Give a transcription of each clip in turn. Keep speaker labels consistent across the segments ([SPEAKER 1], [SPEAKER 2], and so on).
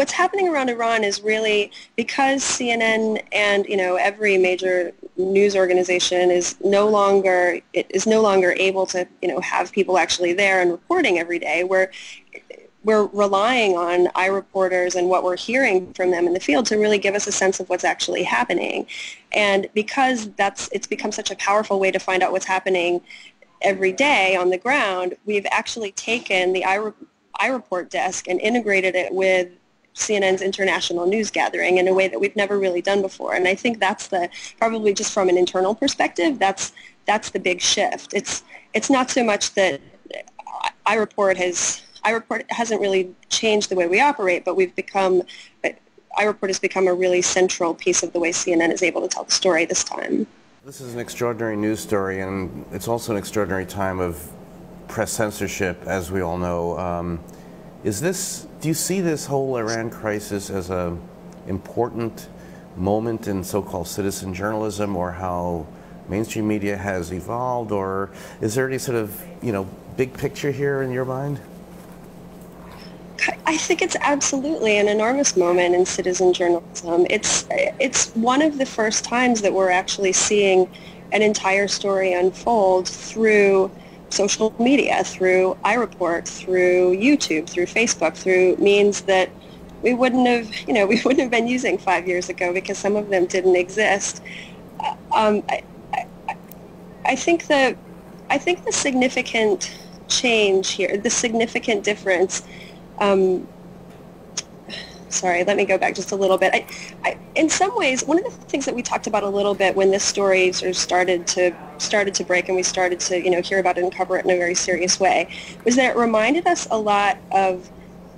[SPEAKER 1] what's happening around Iran is really because CNN and you know every major news organization is no longer is no longer able to you know have people actually there and reporting every day. We're we're relying on iReporters and what we're hearing from them in the field to really give us a sense of what's actually happening. And because that's it's become such a powerful way to find out what's happening every day on the ground, we've actually taken the iReport desk and integrated it with CNN's international news gathering in a way that we've never really done before. And I think that's the probably just from an internal perspective, that's that's the big shift. It's it's not so much that iReport has iReport hasn't really changed the way we operate, but we've become, iReport has become a really central piece of the way CNN is able to tell the story this time.
[SPEAKER 2] This is an extraordinary news story, and it's also an extraordinary time of press censorship, as we all know. Um, is this, do you see this whole Iran crisis as a important moment in so-called citizen journalism or how mainstream media has evolved, or is there any sort of, you know, big picture here in your mind?
[SPEAKER 1] I think it's absolutely an enormous moment in citizen journalism. It's it's one of the first times that we're actually seeing an entire story unfold through social media, through iReport, through YouTube, through Facebook, through means that we wouldn't have, you know, we wouldn't have been using five years ago because some of them didn't exist. Um, I, I, I think the, I think the significant change here, the significant difference um, sorry, let me go back just a little bit. I, I, in some ways, one of the things that we talked about a little bit when this story sort of started to started to break and we started to you know hear about it and cover it in a very serious way was that it reminded us a lot of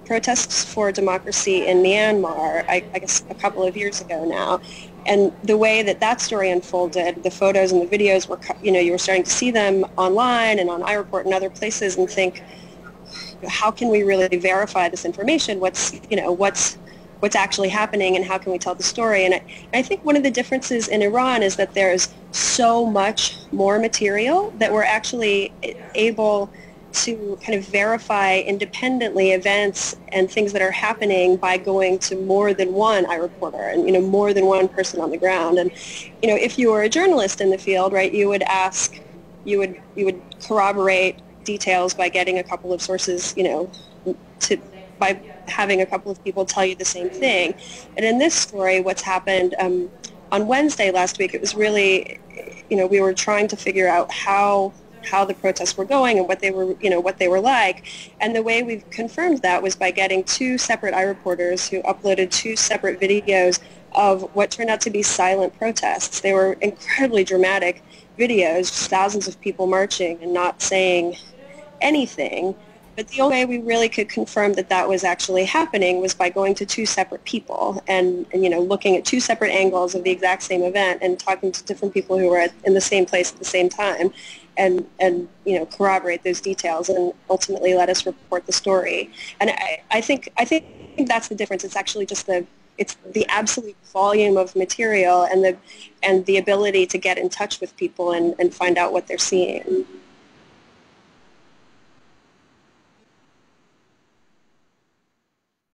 [SPEAKER 1] protests for democracy in Myanmar, I, I guess a couple of years ago now, and the way that that story unfolded, the photos and the videos were, you know, you were starting to see them online and on iReport and other places and think, how can we really verify this information? What's, you know, what's, what's actually happening and how can we tell the story? And I, I think one of the differences in Iran is that there's so much more material that we're actually able to kind of verify independently events and things that are happening by going to more than one reporter and you know more than one person on the ground and you know if you were a journalist in the field right you would ask you would you would corroborate details by getting a couple of sources, you know, to by having a couple of people tell you the same thing. And in this story, what's happened um, on Wednesday last week, it was really, you know, we were trying to figure out how how the protests were going and what they were, you know, what they were like. And the way we've confirmed that was by getting two separate iReporters who uploaded two separate videos of what turned out to be silent protests. They were incredibly dramatic videos, just thousands of people marching and not saying anything. But the only way we really could confirm that that was actually happening was by going to two separate people and, and, you know, looking at two separate angles of the exact same event and talking to different people who were in the same place at the same time and, and, you know, corroborate those details and ultimately let us report the story. And I, I, think, I think that's the difference. It's actually just the, it's the absolute volume of material and the, and the ability to get in touch with people and, and find out what they're seeing.